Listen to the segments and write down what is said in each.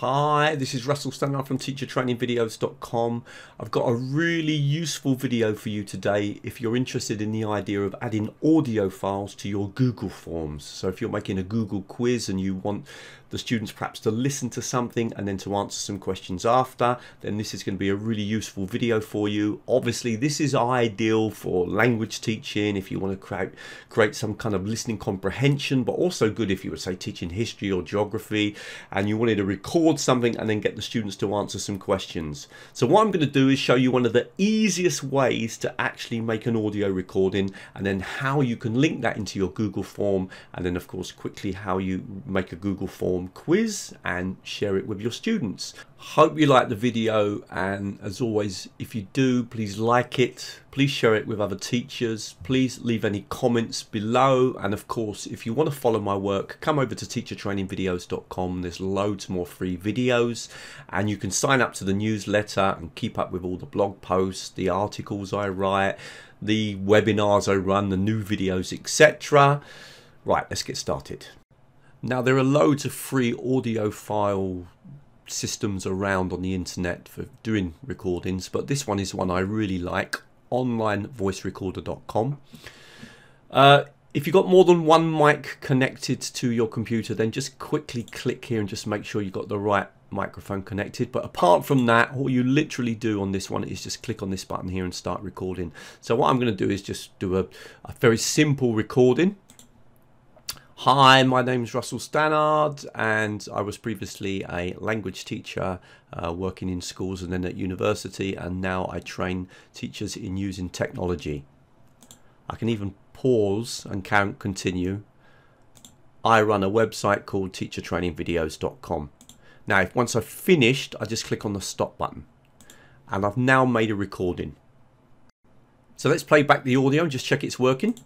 Hi, this is Russell Stannard from teachertrainingvideos.com. I've got a really useful video for you today if you're interested in the idea of adding audio files to your Google Forms. So if you're making a Google quiz and you want the students perhaps to listen to something and then to answer some questions after, then this is going to be a really useful video for you. Obviously, this is ideal for language teaching if you want to create, create some kind of listening comprehension, but also good if you were, say, teaching history or geography and you wanted to record something and then get the students to answer some questions. So what I'm going to do is show you one of the easiest ways to actually make an audio recording and then how you can link that into your Google form and then of course quickly how you make a Google form form quiz and share it with your students. Hope you like the video and as always if you do please like it, please share it with other teachers, please leave any comments below and of course if you want to follow my work come over to teachertrainingvideos.com there's loads more free videos and you can sign up to the newsletter and keep up with all the blog posts, the articles I write, the webinars I run, the new videos etc. Right, let's get started. Now there are loads of free audio file systems around on the internet for doing recordings, but this one is one I really like, onlinevoicerecorder.com. Uh, if you've got more than one mic connected to your computer, then just quickly click here and just make sure you've got the right microphone connected. But apart from that, all you literally do on this one is just click on this button here and start recording. So what I'm going to do is just do a, a very simple recording. Hi, my name is Russell Stannard, and I was previously a language teacher uh, working in schools and then at university, and now I train teachers in using technology. I can even pause and count continue. I run a website called teachertrainingvideos.com. Now, if once I've finished, I just click on the stop button, and I've now made a recording. So let's play back the audio and just check it's working.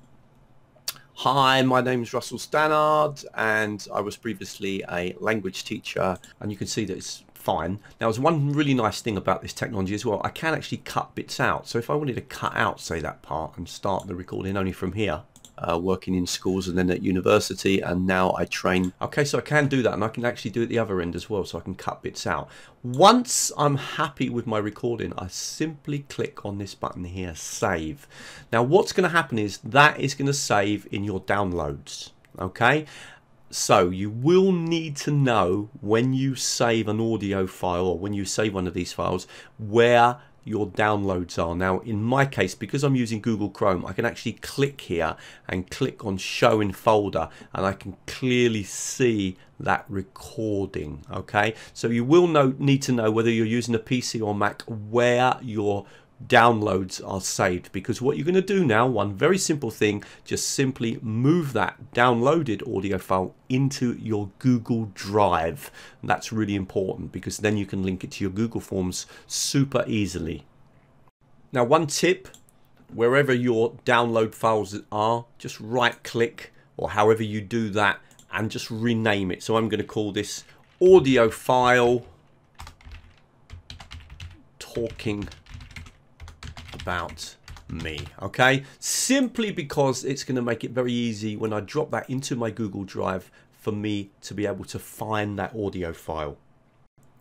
Hi, my name is Russell Stannard and I was previously a language teacher and you can see that it's fine. Now there's one really nice thing about this technology as well. I can actually cut bits out. So if I wanted to cut out, say, that part and start the recording only from here, uh, working in schools and then at university and now I train. Okay, so I can do that and I can actually do it the other end as well so I can cut bits out. Once I'm happy with my recording, I simply click on this button here, save. Now what's going to happen is that is going to save in your downloads. Okay, so you will need to know when you save an audio file or when you save one of these files where your downloads are. Now in my case, because I'm using Google Chrome, I can actually click here and click on show in folder and I can clearly see that recording. Okay, so you will know, need to know whether you're using a PC or Mac where your downloads are saved. Because what you're going to do now one very simple thing just simply move that downloaded audio file into your Google Drive. And that's really important because then you can link it to your Google Forms super easily. Now one tip wherever your download files are just right click or however you do that and just rename it. So I'm going to call this audio file talking about me okay simply because it's going to make it very easy when I drop that into my Google Drive for me to be able to find that audio file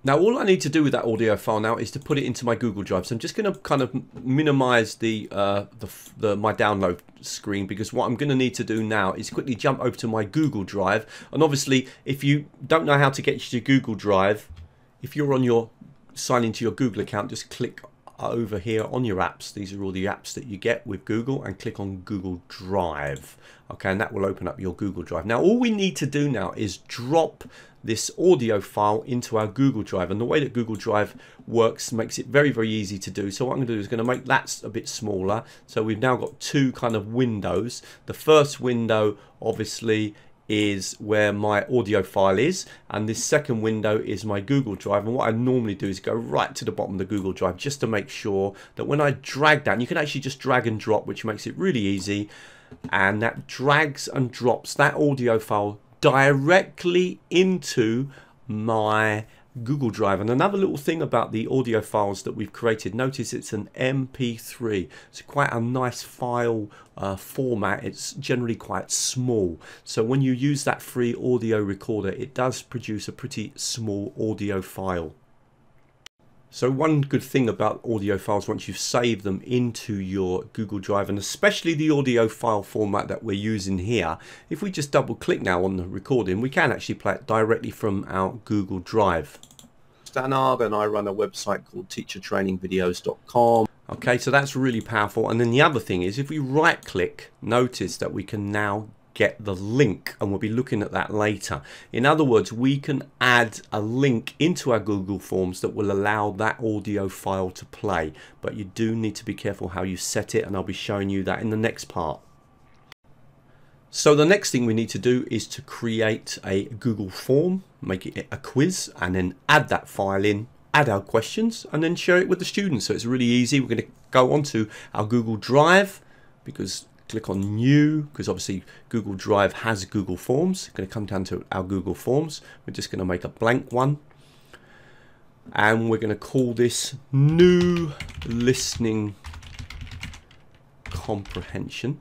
now all I need to do with that audio file now is to put it into my Google Drive. So I'm just going to kind of minimize the, uh, the, the, my download screen because what I'm going to need to do now is quickly jump over to my Google Drive. And obviously if you don't know how to get to Google Drive, if you're on your sign into your Google account, just click over here on your apps. These are all the apps that you get with Google and click on Google Drive okay? And that will open up your Google Drive. Now all we need to do now is drop this audio file into our Google Drive and the way that Google Drive works makes it very very easy to do. So what I'm going to do is going to make that a bit smaller. So we've now got two kind of windows. The first window obviously is where my audio file is and this second window is my Google Drive and what I normally do is go right to the bottom of the Google Drive just to make sure that when I drag down you can actually just drag and drop which makes it really easy and that drags and drops that audio file directly into my Google Drive. And another little thing about the audio files that we've created, notice it's an MP3. It's quite a nice file uh, format. It's generally quite small. So when you use that free audio recorder, it does produce a pretty small audio file. So one good thing about audio files once you've saved them into your Google Drive and especially the audio file format that we're using here, if we just double click now on the recording, we can actually play it directly from our Google Drive. Stannard and I run a website called teachertrainingvideos.com. Okay, so that's really powerful. And then the other thing is if we right click, notice that we can now get the link and we'll be looking at that later. In other words, we can add a link into our Google Forms that will allow that audio file to play. But you do need to be careful how you set it and I'll be showing you that in the next part. So the next thing we need to do is to create a Google form, make it a quiz and then add that file in, add our questions and then share it with the students. So it's really easy. We're going to go onto our Google Drive because click on new because obviously Google Drive has Google Forms. Going to come down to our Google Forms. We're just going to make a blank one. And we're going to call this new listening comprehension.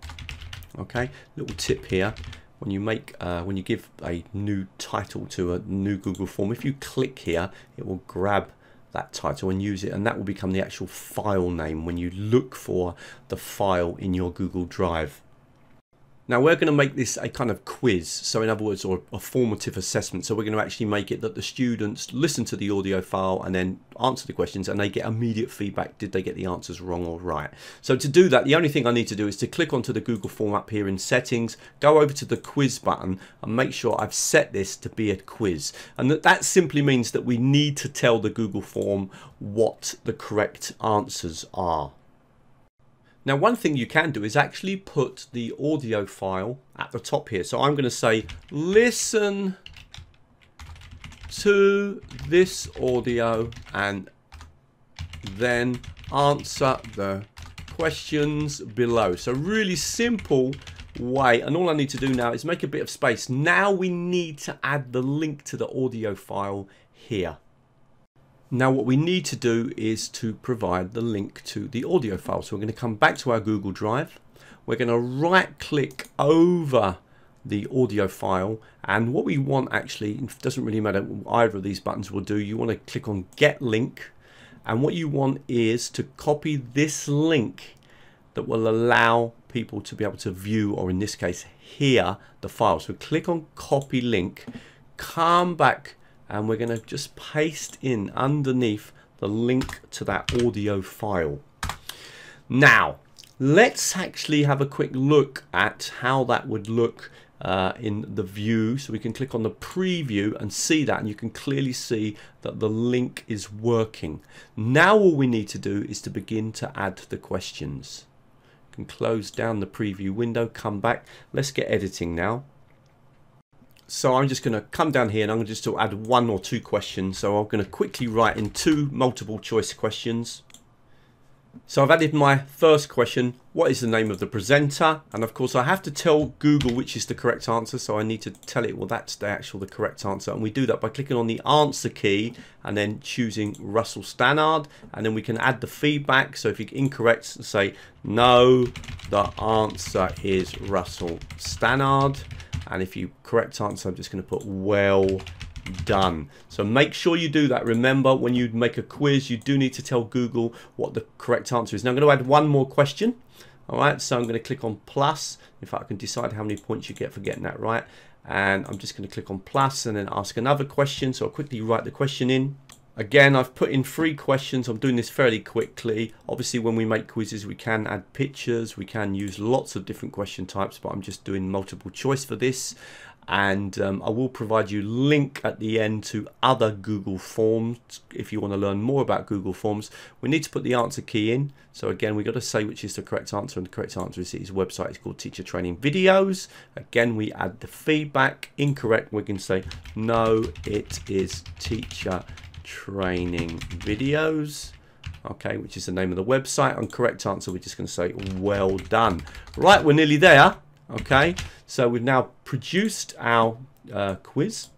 Okay, little tip here. When you make, uh, when you give a new title to a new Google form, if you click here, it will grab that title and use it and that will become the actual file name when you look for the file in your Google Drive. Now we're going to make this a kind of quiz, so in other words, or a formative assessment. So we're going to actually make it that the students listen to the audio file and then answer the questions and they get immediate feedback. Did they get the answers wrong or right? So to do that, the only thing I need to do is to click onto the Google form up here in settings, go over to the quiz button and make sure I've set this to be a quiz. And that, that simply means that we need to tell the Google form what the correct answers are. Now one thing you can do is actually put the audio file at the top here. So I'm going to say listen to this audio and then answer the questions below. So really simple way and all I need to do now is make a bit of space. Now we need to add the link to the audio file here. Now what we need to do is to provide the link to the audio file. So we're going to come back to our Google Drive. We're going to right click over the audio file and what we want actually doesn't really matter either of these buttons will do you want to click on get link and what you want is to copy this link that will allow people to be able to view or in this case hear the file so click on copy link come back and we're going to just paste in underneath the link to that audio file. Now, let's actually have a quick look at how that would look uh, in the view. So we can click on the preview and see that and you can clearly see that the link is working. Now all we need to do is to begin to add the questions. You can close down the preview window, come back. Let's get editing now. So I'm just going to come down here and I'm going to just add one or two questions. So I'm going to quickly write in two multiple choice questions. So I've added my first question, what is the name of the presenter? And of course I have to tell Google which is the correct answer. So I need to tell it, well, that's the actual, the correct answer. And we do that by clicking on the answer key and then choosing Russell Stannard. And then we can add the feedback. So if you're incorrect, say, no, the answer is Russell Stannard and if you correct answer I'm just going to put well done. So make sure you do that. Remember when you make a quiz you do need to tell Google what the correct answer is. Now I'm going to add one more question. Alright so I'm going to click on plus. In fact I can decide how many points you get for getting that right. And I'm just going to click on plus and then ask another question. So I'll quickly write the question in Again, I've put in three questions. I'm doing this fairly quickly. Obviously, when we make quizzes, we can add pictures. We can use lots of different question types, but I'm just doing multiple choice for this. And um, I will provide you link at the end to other Google Forms if you want to learn more about Google Forms. We need to put the answer key in. So again, we've got to say which is the correct answer. And the correct answer is his website is called Teacher Training Videos. Again, we add the feedback. Incorrect, we can say, no, it is Teacher training videos okay which is the name of the website on correct answer we're just going to say well done right we're nearly there okay so we've now produced our uh, quiz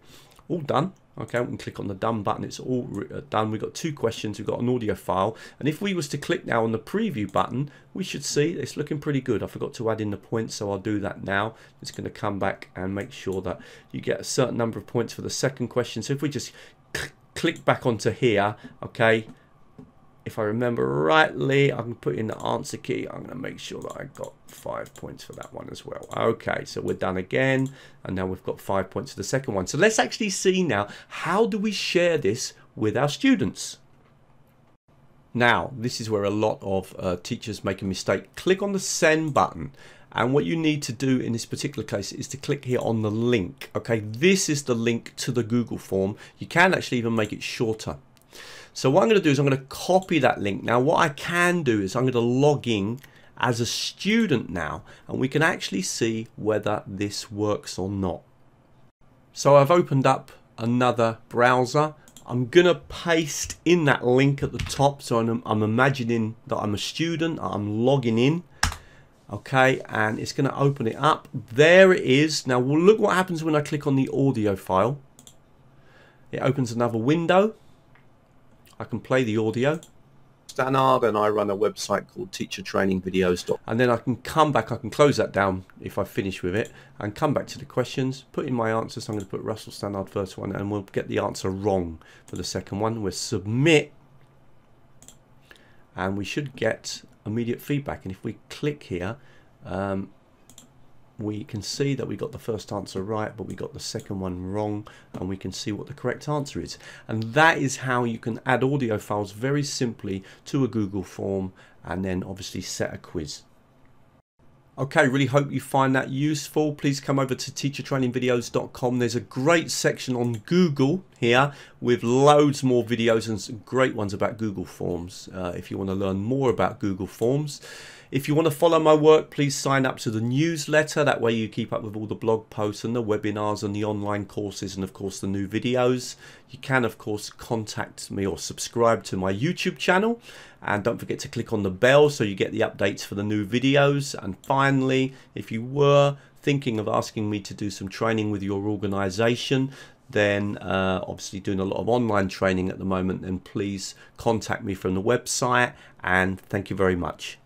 all done Okay, we can click on the done button. It's all uh, done. We've got two questions. We've got an audio file. And if we was to click now on the preview button, we should see it's looking pretty good. I forgot to add in the points, so I'll do that now. It's going to come back and make sure that you get a certain number of points for the second question. So if we just click back onto here, okay, if I remember rightly, I can put in the answer key. I'm going to make sure that I got five points for that one as well. Okay, so we're done again. And now we've got five points for the second one. So let's actually see now, how do we share this with our students? Now, this is where a lot of uh, teachers make a mistake. Click on the send button. And what you need to do in this particular case is to click here on the link. Okay, this is the link to the Google form. You can actually even make it shorter. So what I'm going to do is I'm going to copy that link. Now what I can do is I'm going to log in as a student now and we can actually see whether this works or not. So I've opened up another browser. I'm going to paste in that link at the top. So I'm, I'm imagining that I'm a student. I'm logging in. Okay, and it's going to open it up. There it is. Now we'll look what happens when I click on the audio file. It opens another window. I can play the audio. Stannard and I run a website called teachertrainingvideos. And then I can come back, I can close that down if I finish with it and come back to the questions, put in my answers. I'm going to put Russell Stannard first one and we'll get the answer wrong for the second one. We'll submit and we should get immediate feedback. And if we click here, um, we can see that we got the first answer right but we got the second one wrong and we can see what the correct answer is and that is how you can add audio files very simply to a Google form and then obviously set a quiz Okay, really hope you find that useful. Please come over to teachertrainingvideos.com. There's a great section on Google here with loads more videos and some great ones about Google Forms uh, if you want to learn more about Google Forms. If you want to follow my work, please sign up to the newsletter. That way you keep up with all the blog posts and the webinars and the online courses and of course the new videos. You can of course contact me or subscribe to my YouTube channel and don't forget to click on the bell so you get the updates for the new videos. And finally, if you were thinking of asking me to do some training with your organization, then uh, obviously doing a lot of online training at the moment, then please contact me from the website and thank you very much.